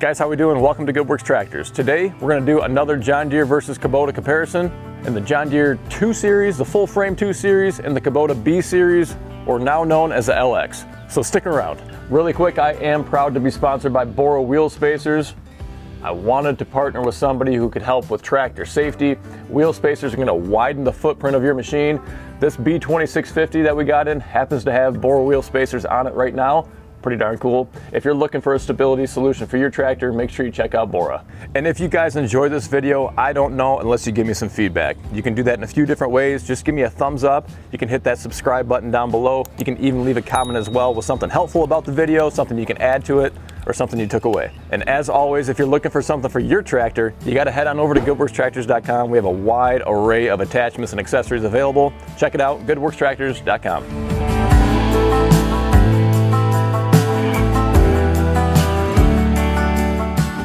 Guys, how we doing? Welcome to Good Works Tractors. Today, we're gonna do another John Deere versus Kubota comparison in the John Deere 2 Series, the full frame 2 Series, and the Kubota B Series, or now known as the LX. So stick around. Really quick, I am proud to be sponsored by Bora Wheel Spacers. I wanted to partner with somebody who could help with tractor safety. Wheel spacers are gonna widen the footprint of your machine. This B2650 that we got in happens to have Bora wheel spacers on it right now pretty darn cool. If you're looking for a stability solution for your tractor, make sure you check out Bora. And if you guys enjoy this video, I don't know unless you give me some feedback. You can do that in a few different ways. Just give me a thumbs up. You can hit that subscribe button down below. You can even leave a comment as well with something helpful about the video, something you can add to it, or something you took away. And as always, if you're looking for something for your tractor, you gotta head on over to goodworkstractors.com. We have a wide array of attachments and accessories available. Check it out, goodworkstractors.com.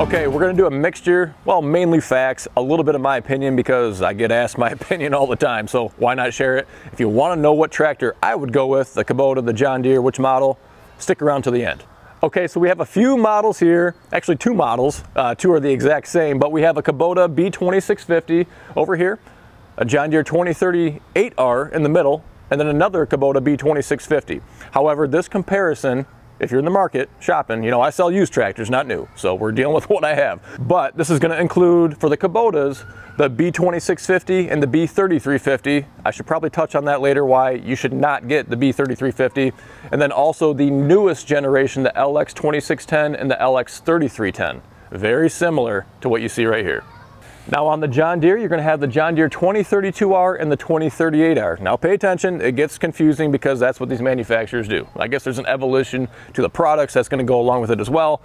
Okay, we're gonna do a mixture, well, mainly facts, a little bit of my opinion because I get asked my opinion all the time, so why not share it? If you wanna know what tractor I would go with, the Kubota, the John Deere, which model, stick around to the end. Okay, so we have a few models here, actually two models, uh, two are the exact same, but we have a Kubota B2650 over here, a John Deere 2038R in the middle, and then another Kubota B2650. However, this comparison if you're in the market shopping, you know, I sell used tractors, not new. So we're dealing with what I have. But this is gonna include, for the Kubotas, the B2650 and the B3350. I should probably touch on that later, why you should not get the B3350. And then also the newest generation, the LX2610 and the LX3310. Very similar to what you see right here. Now on the John Deere, you're gonna have the John Deere 2032R and the 2038R. Now pay attention, it gets confusing because that's what these manufacturers do. I guess there's an evolution to the products that's gonna go along with it as well.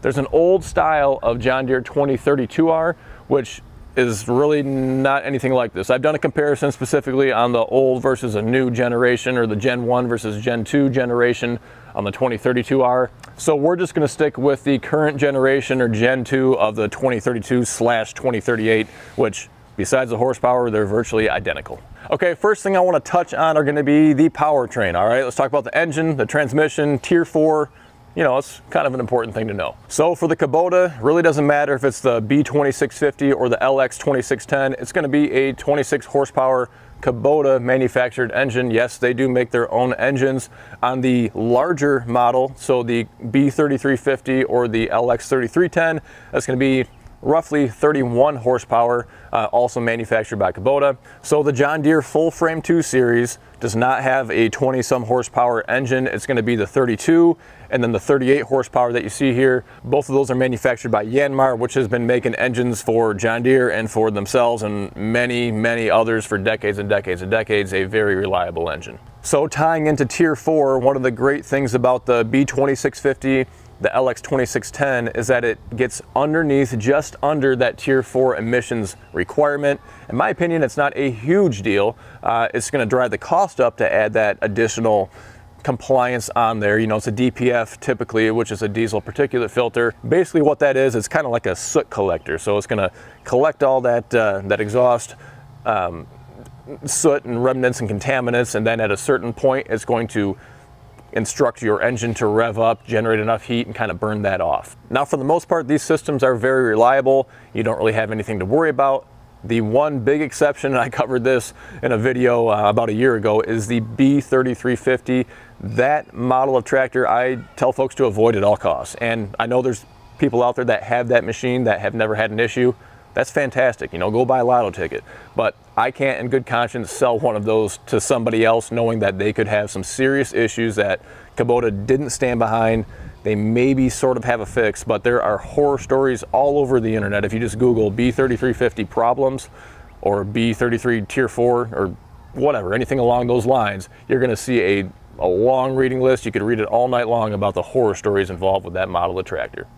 There's an old style of John Deere 2032R, which is really not anything like this. I've done a comparison specifically on the old versus a new generation or the Gen 1 versus Gen 2 generation on the 2032R. So we're just gonna stick with the current generation or Gen 2 of the 2032 slash 2038, which besides the horsepower, they're virtually identical. Okay, first thing I wanna touch on are gonna be the powertrain, all right? Let's talk about the engine, the transmission, Tier 4, you know, it's kind of an important thing to know. So for the Kubota, really doesn't matter if it's the B2650 or the LX2610, it's gonna be a 26 horsepower Kubota manufactured engine. Yes, they do make their own engines on the larger model. So the B3350 or the LX3310, that's gonna be roughly 31 horsepower, uh, also manufactured by Kubota. So the John Deere full frame 2 series does not have a 20 some horsepower engine. It's gonna be the 32 and then the 38 horsepower that you see here. Both of those are manufactured by Yanmar, which has been making engines for John Deere and for themselves and many, many others for decades and decades and decades, a very reliable engine. So tying into tier four, one of the great things about the B2650 the LX2610 is that it gets underneath just under that tier 4 emissions requirement. In my opinion, it's not a huge deal. Uh, it's going to drive the cost up to add that additional compliance on there. You know, it's a DPF typically, which is a diesel particulate filter. Basically what that is, it's kind of like a soot collector. So it's going to collect all that, uh, that exhaust um, soot and remnants and contaminants and then at a certain point it's going to instruct your engine to rev up, generate enough heat, and kind of burn that off. Now, for the most part, these systems are very reliable. You don't really have anything to worry about. The one big exception, and I covered this in a video uh, about a year ago, is the B3350. That model of tractor, I tell folks to avoid at all costs. And I know there's people out there that have that machine that have never had an issue that's fantastic. You know, go buy a lotto ticket. But I can't in good conscience sell one of those to somebody else knowing that they could have some serious issues that Kubota didn't stand behind. They maybe sort of have a fix, but there are horror stories all over the internet. If you just Google B3350 problems or B33 tier 4 or whatever, anything along those lines, you're going to see a, a long reading list. You could read it all night long about the horror stories involved with that model of tractor.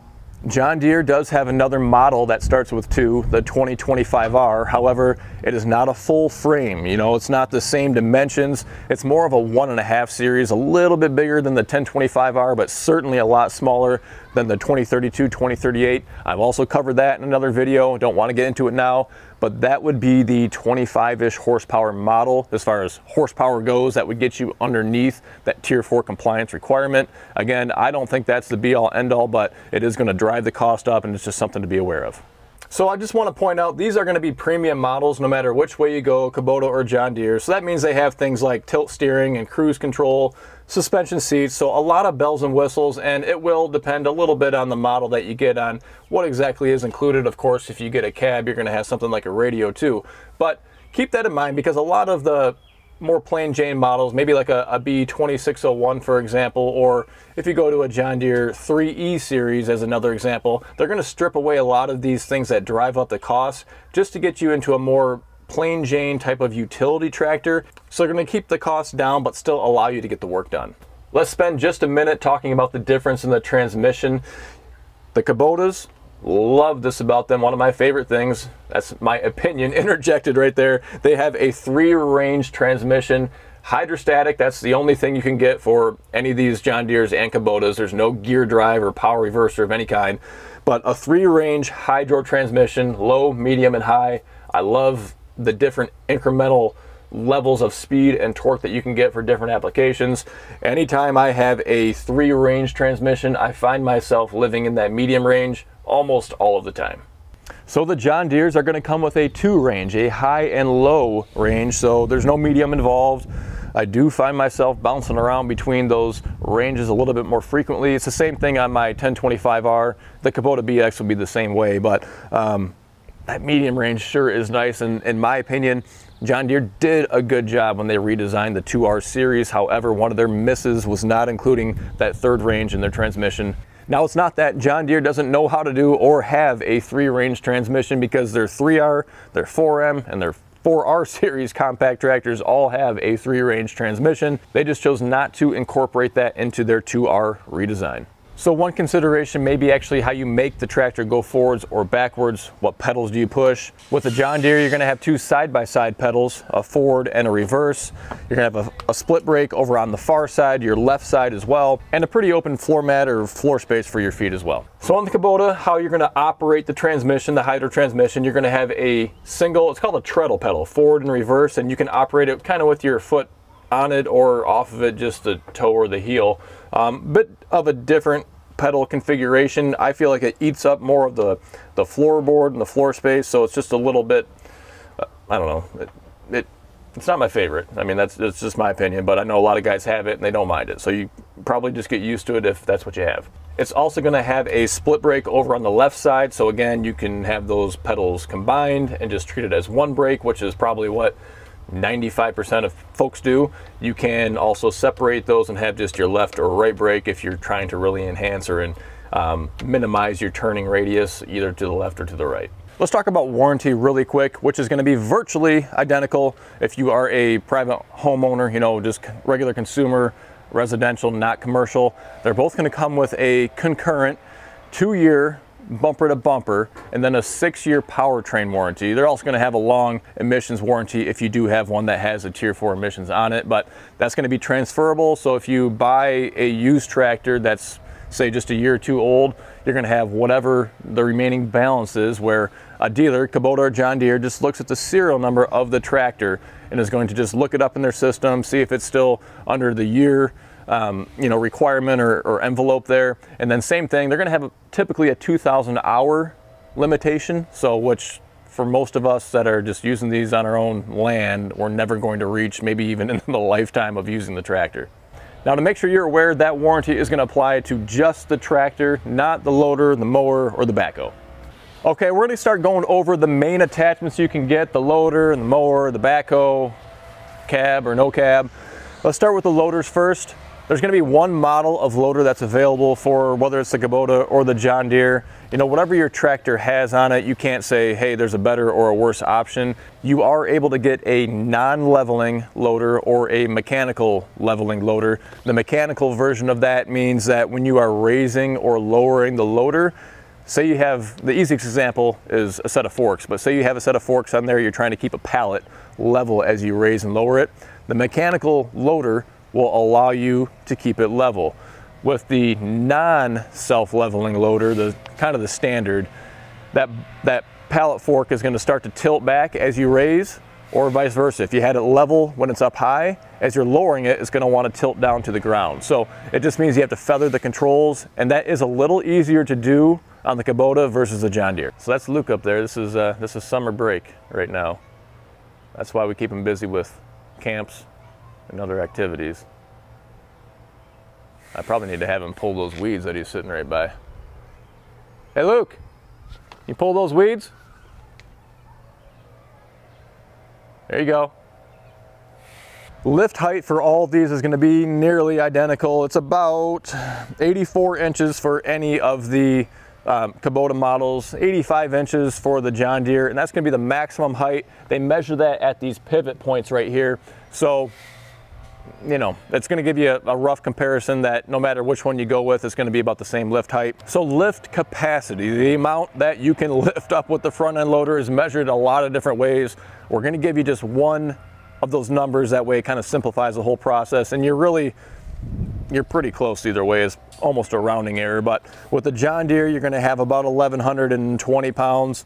John Deere does have another model that starts with two, the 2025R. However, it is not a full frame. You know, it's not the same dimensions. It's more of a one and a half series, a little bit bigger than the 1025R, but certainly a lot smaller. Than the 2032, 2038. I've also covered that in another video. Don't want to get into it now, but that would be the 25-ish horsepower model. As far as horsepower goes, that would get you underneath that tier four compliance requirement. Again, I don't think that's the be all end all, but it is going to drive the cost up and it's just something to be aware of. So I just want to point out these are going to be premium models no matter which way you go, Kubota or John Deere. So that means they have things like tilt steering and cruise control, suspension seats, so a lot of bells and whistles and it will depend a little bit on the model that you get on what exactly is included. Of course, if you get a cab, you're going to have something like a radio too. But keep that in mind because a lot of the more plain Jane models, maybe like a, a B2601 for example, or if you go to a John Deere 3E series as another example, they're going to strip away a lot of these things that drive up the cost just to get you into a more plain Jane type of utility tractor. So they're going to keep the cost down but still allow you to get the work done. Let's spend just a minute talking about the difference in the transmission. The Kubotas, Love this about them. One of my favorite things, that's my opinion, interjected right there. They have a three range transmission. Hydrostatic, that's the only thing you can get for any of these John Deere's and Kubotas. There's no gear drive or power reverser of any kind. But a three range hydro transmission, low, medium, and high. I love the different incremental levels of speed and torque that you can get for different applications. Anytime I have a three range transmission, I find myself living in that medium range almost all of the time. So the John Deeres are going to come with a two range, a high and low range, so there's no medium involved. I do find myself bouncing around between those ranges a little bit more frequently. It's the same thing on my 1025R. The Kubota BX will be the same way, but um, that medium range sure is nice. And in my opinion, John Deere did a good job when they redesigned the 2R series. However, one of their misses was not including that third range in their transmission. Now it's not that John Deere doesn't know how to do or have a three range transmission because their 3R, their 4M, and their 4R series compact tractors all have a three range transmission. They just chose not to incorporate that into their 2R redesign. So one consideration may be actually how you make the tractor go forwards or backwards. What pedals do you push? With a John Deere, you're gonna have two side-by-side -side pedals, a forward and a reverse. You're gonna have a, a, split brake over on the far side, your left side as well, and a pretty open floor mat or floor space for your feet as well. So on the Kubota, how you're gonna operate the transmission, the hydro transmission, you're gonna have a single, it's called a treadle pedal, forward and reverse, and you can operate it kind of with your foot on it or off of it, just the toe or the heel. Um, bit of a different pedal configuration. I feel like it eats up more of the, the floorboard and the floor space, so it's just a little bit, uh, I don't know, it, it, it's not my favorite. I mean, that's, that's just my opinion, but I know a lot of guys have it and they don't mind it. So you probably just get used to it if that's what you have. It's also going to have a split brake over on the left side. So again, you can have those pedals combined and just treat it as one brake, which is probably what 95% of folks do. You can also separate those and have just your left or right brake if you're trying to really enhance or in, um, minimize your turning radius either to the left or to the right. Let's talk about warranty really quick, which is going to be virtually identical if you are a private homeowner, you know, just regular consumer, residential, not commercial. They're both going to come with a concurrent two-year bumper to bumper, and then a six-year powertrain warranty. They're also going to have a long emissions warranty if you do have one that has a Tier 4 emissions on it, but that's going to be transferable. So if you buy a used tractor that's, say, just a year or two old, you're going to have whatever the remaining balance is, where a dealer, Kubota or John Deere, just looks at the serial number of the tractor and is going to just look it up in their system, see if it's still under the year um, you know, requirement or, or, envelope there. And then same thing, they're gonna have a, typically a 2,000 hour limitation. So which for most of us that are just using these on our own land, we're never going to reach maybe even in the lifetime of using the tractor. Now to make sure you're aware, that warranty is gonna apply to just the tractor, not the loader, the mower, or the backhoe. Okay, we're gonna start going over the main attachments you can get, the loader, and the mower, the backhoe, cab or no cab. Let's start with the loaders first. There's going to be one model of loader that's available for whether it's the Kubota or the John Deere. You know, whatever your tractor has on it, you can't say, hey, there's a better or a worse option. You are able to get a non-leveling loader or a mechanical leveling loader. The mechanical version of that means that when you are raising or lowering the loader, say you have, the easiest example is a set of forks, but say you have a set of forks on there, you're trying to keep a pallet level as you raise and lower it. The mechanical loader will allow you to keep it level. With the non-self-leveling loader, the kind of the standard, that, that pallet fork is gonna start to tilt back as you raise or vice versa. If you had it level when it's up high, as you're lowering it, it's gonna wanna tilt down to the ground. So it just means you have to feather the controls and that is a little easier to do on the Kubota versus the John Deere. So that's Luke up there. This is, uh, this is summer break right now. That's why we keep him busy with camps and other activities. I probably need to have him pull those weeds that he's sitting right by. Hey Luke, you pull those weeds? There you go. Lift height for all of these is gonna be nearly identical. It's about 84 inches for any of the um, Kubota models, 85 inches for the John Deere, and that's gonna be the maximum height. They measure that at these pivot points right here. So you know, it's gonna give you a, a, rough comparison that no matter which one you go with, it's gonna be about the same lift height. So lift capacity, the amount that you can lift up with the front end loader is measured a lot of different ways. We're gonna give you just one of those numbers. That way it kind of simplifies the whole process and you're really, you're pretty close either way. It's almost a rounding error, but with the John Deere, you're gonna have about 1,120 pounds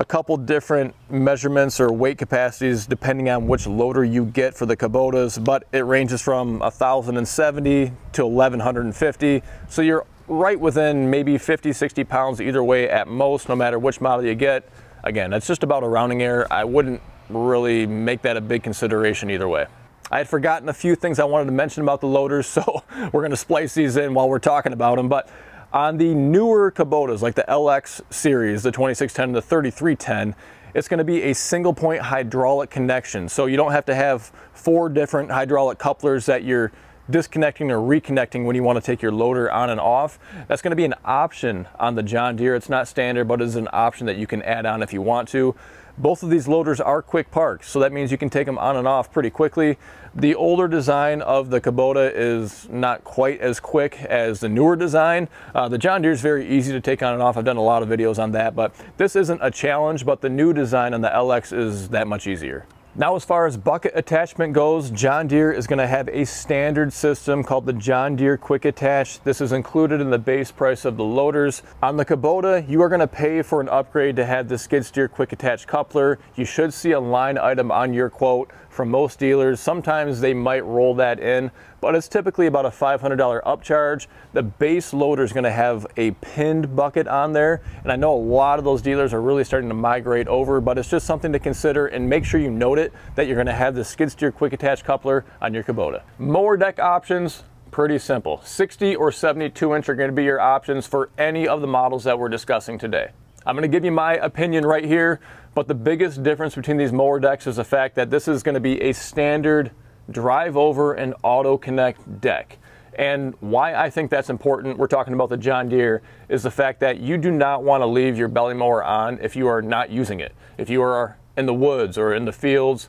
a couple different measurements or weight capacities depending on which loader you get for the Kubotas, but it ranges from 1,070 to 1,150. So you're right within maybe 50, 60 pounds either way at most, no matter which model you get. Again, that's just about a rounding error. I wouldn't really make that a big consideration either way. I had forgotten a few things I wanted to mention about the loaders, so we're gonna splice these in while we're talking about them. But on the newer Kubotas, like the LX series, the 2610 and the 3310, it's going to be a single point hydraulic connection. So you don't have to have four different hydraulic couplers that you're disconnecting or reconnecting when you want to take your loader on and off. That's going to be an option on the John Deere. It's not standard, but it's an option that you can add on if you want to. Both of these loaders are quick parks, so that means you can take them on and off pretty quickly. The older design of the Kubota is not quite as quick as the newer design. Uh, the John Deere is very easy to take on and off. I've done a lot of videos on that, but this isn't a challenge, but the new design on the LX is that much easier. Now as far as bucket attachment goes, John Deere is going to have a standard system called the John Deere Quick Attach. This is included in the base price of the loaders. On the Kubota, you are going to pay for an upgrade to have the skid steer quick attach coupler. You should see a line item on your quote from most dealers. Sometimes they might roll that in, but it's typically about a $500 upcharge. The base loader is gonna have a pinned bucket on there, and I know a lot of those dealers are really starting to migrate over, but it's just something to consider and make sure you note it that you're gonna have the skid steer quick attach coupler on your Kubota. Mower deck options, pretty simple. 60 or 72 inch are gonna be your options for any of the models that we're discussing today. I'm gonna give you my opinion right here. But the biggest difference between these mower decks is the fact that this is going to be a standard drive over and auto connect deck. And why I think that's important, we're talking about the John Deere, is the fact that you do not want to leave your belly mower on if you are not using it. If you are in the woods or in the fields,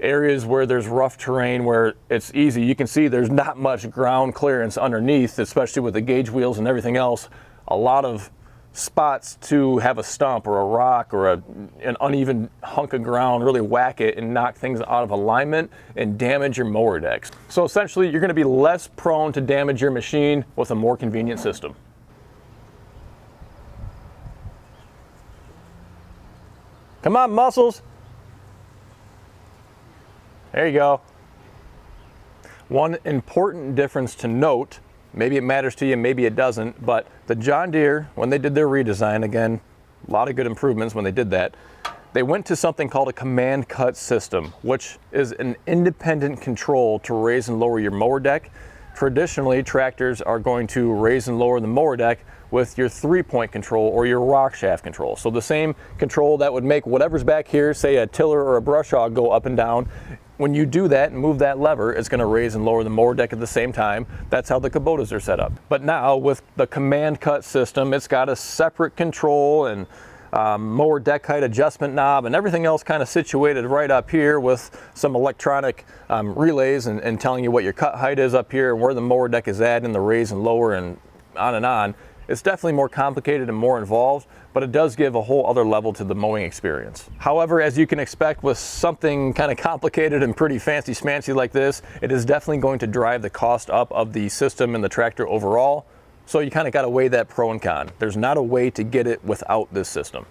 areas where there's rough terrain where it's easy, you can see there's not much ground clearance underneath, especially with the gauge wheels and everything else. A lot of spots to have a stump or a rock or a, an uneven hunk of ground, really whack it and knock things out of alignment and damage your mower decks. So essentially you're gonna be less prone to damage your machine with a more convenient system. Come on, muscles. There you go. One important difference to note Maybe it matters to you, maybe it doesn't, but the John Deere, when they did their redesign, again, a lot of good improvements when they did that, they went to something called a command cut system, which is an independent control to raise and lower your mower deck. Traditionally, tractors are going to raise and lower the mower deck with your three-point control or your rock shaft control. So the same control that would make whatever's back here, say a tiller or a brush hog, go up and down, when you do that and move that lever, it's going to raise and lower the mower deck at the same time. That's how the Kubotas are set up. But now with the command cut system, it's got a separate control and um, mower deck height adjustment knob and everything else kind of situated right up here with some electronic um, relays and, and telling you what your cut height is up here and where the mower deck is at and the raise and lower and on and on. It's definitely more complicated and more involved, but it does give a whole other level to the mowing experience. However, as you can expect with something kind of complicated and pretty fancy smancy like this, it is definitely going to drive the cost up of the system and the tractor overall. So you kind of got to weigh that pro and con. There's not a way to get it without this system.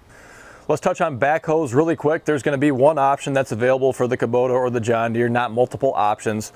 Let's touch on backhoes really quick. There's going to be one option that's available for the Kubota or the John Deere, not multiple options.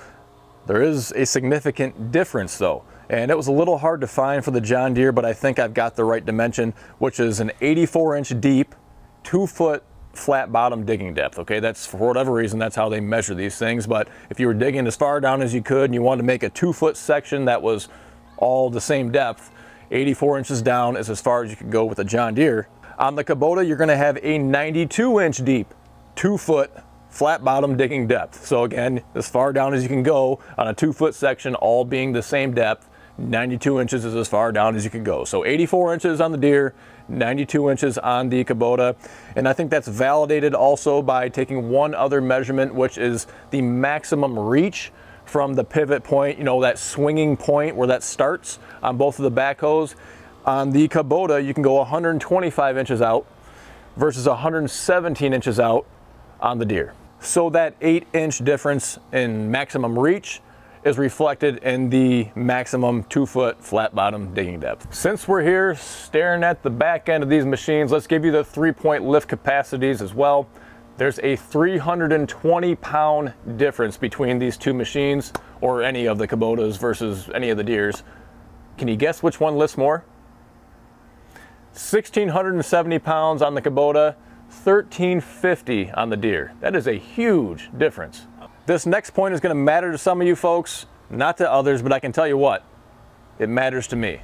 There is a significant difference though. And it was a little hard to find for the John Deere, but I think I've got the right dimension, which is an 84 inch deep, two foot flat bottom digging depth. Okay, that's for whatever reason, that's how they measure these things. But if you were digging as far down as you could and you wanted to make a two foot section that was all the same depth. 84 inches down is as far as you can go with a John Deere. On the Kubota, you're gonna have a 92 inch deep, two foot flat bottom digging depth. So again, as far down as you can go on a two foot section, all being the same depth, 92 inches is as far down as you can go. So 84 inches on the Deere, 92 inches on the Kubota. And I think that's validated also by taking one other measurement, which is the maximum reach from the pivot point, you know, that swinging point where that starts on both of the backhoes. On the Kubota, you can go 125 inches out versus 117 inches out on the Deere. So that eight inch difference in maximum reach is reflected in the maximum two foot flat bottom digging depth. Since we're here staring at the back end of these machines, let's give you the three point lift capacities as well. There's a 320 pound difference between these two machines or any of the Kubotas versus any of the Deeres. Can you guess which one lifts more? 1,670 pounds on the Kubota, 1,350 on the Deere. That is a huge difference. This next point is gonna matter to some of you folks, not to others, but I can tell you what, it matters to me.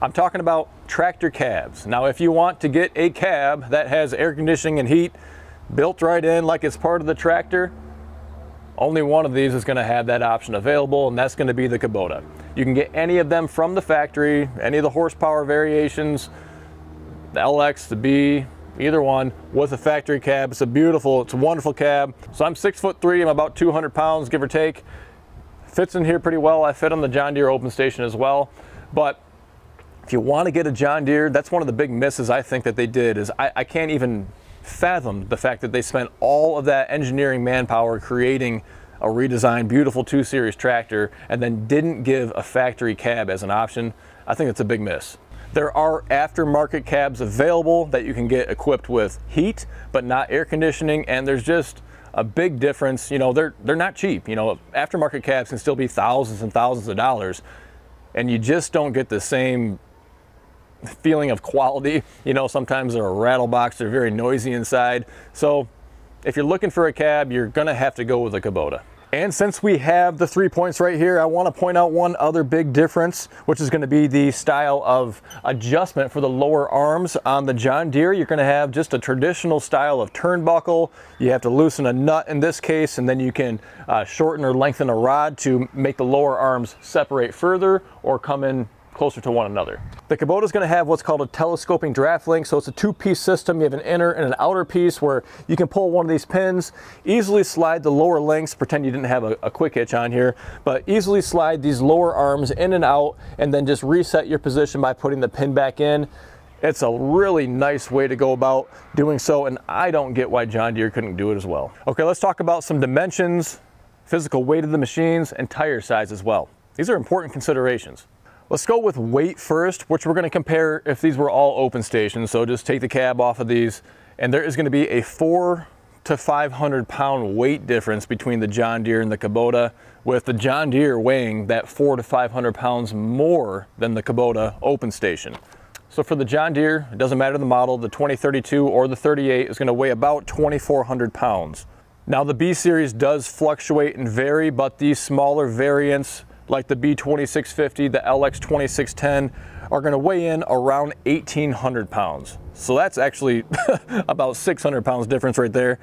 I'm talking about tractor cabs. Now, if you want to get a cab that has air conditioning and heat built right in like it's part of the tractor, only one of these is gonna have that option available, and that's gonna be the Kubota. You can get any of them from the factory, any of the horsepower variations, the LX, the B, either one with a factory cab. It's a beautiful, it's a wonderful cab. So I'm six foot three, I'm about 200 pounds, give or take. Fits in here pretty well. I fit on the John Deere open station as well. But if you want to get a John Deere, that's one of the big misses I think that they did is I, I can't even fathom the fact that they spent all of that engineering manpower creating a redesigned, beautiful 2 Series tractor and then didn't give a factory cab as an option. I think it's a big miss. There are aftermarket cabs available that you can get equipped with heat, but not air conditioning, and there's just a big difference. You know, they're, they're not cheap. You know, aftermarket cabs can still be thousands and thousands of dollars, and you just don't get the same feeling of quality. You know, sometimes they're a rattle box, they're very noisy inside. So if you're looking for a cab, you're gonna have to go with a Kubota. And since we have the three points right here, I want to point out one other big difference, which is going to be the style of adjustment for the lower arms. On the John Deere, you're going to have just a traditional style of turnbuckle. You have to loosen a nut in this case, and then you can uh, shorten or lengthen a rod to make the lower arms separate further or come in closer to one another. The Kubota is going to have what's called a telescoping draft link. So it's a two-piece system. You have an inner and an outer piece where you can pull one of these pins, easily slide the lower links, pretend you didn't have a, a quick hitch on here, but easily slide these lower arms in and out and then just reset your position by putting the pin back in. It's a really nice way to go about doing so, and I don't get why John Deere couldn't do it as well. Okay, let's talk about some dimensions, physical weight of the machines, and tire size as well. These are important considerations. Let's go with weight first, which we're gonna compare if these were all open stations. So just take the cab off of these and there is gonna be a four to 500 pound weight difference between the John Deere and the Kubota, with the John Deere weighing that four to 500 pounds more than the Kubota open station. So for the John Deere, it doesn't matter the model, the 2032 or the 38 is gonna weigh about 2,400 pounds. Now the B series does fluctuate and vary, but these smaller variants like the B2650, the LX2610, are gonna weigh in around 1,800 pounds. So that's actually about 600 pounds difference right there.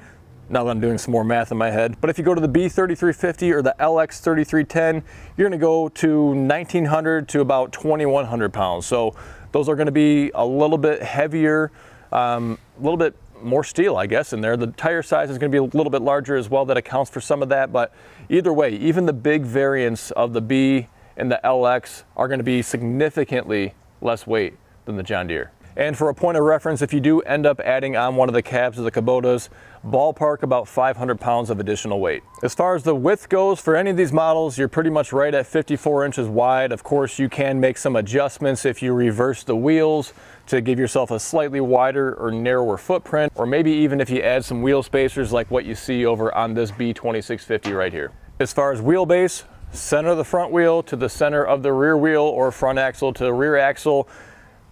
Now that I'm doing some more math in my head. But if you go to the B3350 or the LX3310, you're gonna go to 1,900 to about 2,100 pounds. So those are gonna be a little bit heavier, um, a little bit more steel, I guess, in there. The tire size is going to be a little bit larger as well. That accounts for some of that. But either way, even the big variants of the B and the LX are gonna be significantly less weight than the John Deere. And for a point of reference, if you do end up adding on one of the cabs of the Kubotas, ballpark about 500 pounds of additional weight. As far as the width goes, for any of these models, you're pretty much right at 54 inches wide. Of course, you can make some adjustments if you reverse the wheels to give yourself a slightly wider or narrower footprint, or maybe even if you add some wheel spacers like what you see over on this B2650 right here. As far as wheelbase, center of the front wheel to the center of the rear wheel or front axle to the rear axle,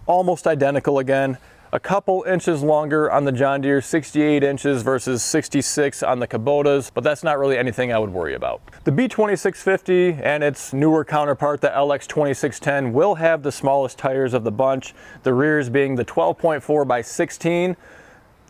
almost identical again. A couple inches longer on the John Deere, 68 inches versus 66 on the Kubotas, but that's not really anything I would worry about. The B2650 and its newer counterpart, the LX2610, will have the smallest tires of the bunch, the rears being the 12.4 by 16,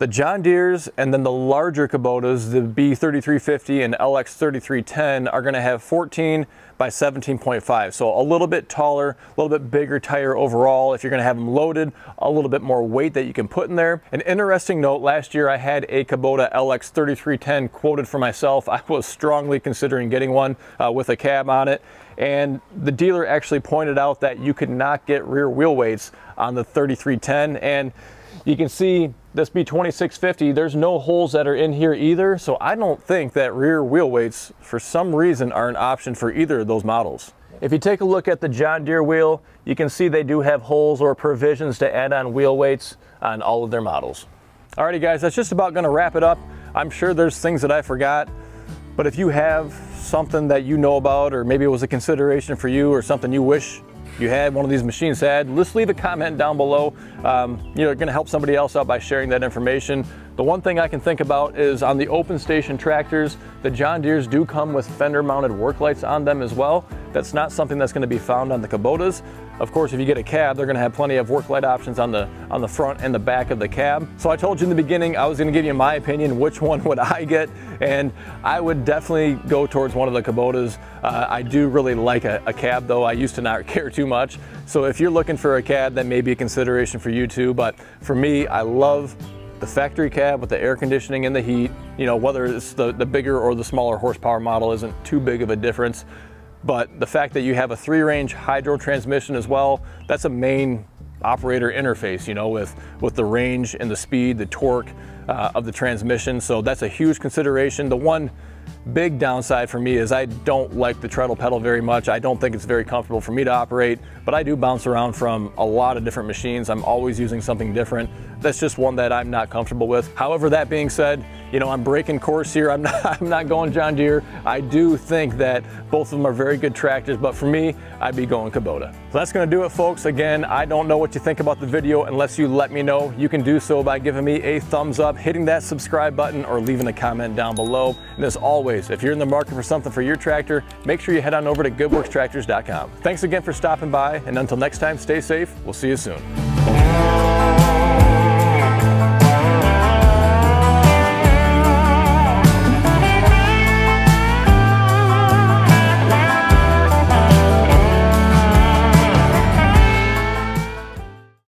the John Deere's and then the larger Kubotas, the B3350 and LX3310 are gonna have 14 by 17.5. So a little bit taller, a little bit bigger tire overall. If you're gonna have them loaded, a little bit more weight that you can put in there. An interesting note, last year I had a Kubota LX3310 quoted for myself. I was strongly considering getting one uh, with a cab on it. And the dealer actually pointed out that you could not get rear wheel weights on the 3310. And you can see this B2650, there's no holes that are in here either, so I don't think that rear wheel weights, for some reason, are an option for either of those models. If you take a look at the John Deere wheel, you can see they do have holes or provisions to add on wheel weights on all of their models. Alrighty guys, that's just about gonna wrap it up. I'm sure there's things that I forgot, but if you have something that you know about, or maybe it was a consideration for you, or something you wish you had one of these machines had, just leave a comment down below. Um, you know, gonna help somebody else out by sharing that information. The one thing I can think about is on the open station tractors, the John Deeres do come with fender mounted work lights on them as well. That's not something that's gonna be found on the Kubotas. Of course, if you get a cab, they're gonna have plenty of work light options on the, on the front and the back of the cab. So I told you in the beginning, I was gonna give you my opinion, which one would I get? And I would definitely go towards one of the Kubotas. Uh, I do really like a, a cab though. I used to not care too much. So if you're looking for a cab, that may be a consideration for you too. But for me, I love the factory cab with the air conditioning and the heat, you know, whether it's the, the bigger or the smaller horsepower model isn't too big of a difference. But the fact that you have a three range hydro transmission as well, that's a main operator interface, you know, with, with the range and the speed, the torque uh, of the transmission. So that's a huge consideration. The one big downside for me is I don't like the treadle pedal very much. I don't think it's very comfortable for me to operate, but I do bounce around from a lot of different machines. I'm always using something different. That's just one that I'm not comfortable with. However, that being said, you know, I'm breaking course here. I'm not, I'm not going John Deere. I do think that both of them are very good tractors, but for me, I'd be going Kubota. So that's gonna do it, folks. Again, I don't know what you think about the video unless you let me know. You can do so by giving me a thumbs up, hitting that subscribe button, or leaving a comment down below. And as always, if you're in the market for something for your tractor, make sure you head on over to goodworkstractors.com. Thanks again for stopping by, and until next time, stay safe. We'll see you soon.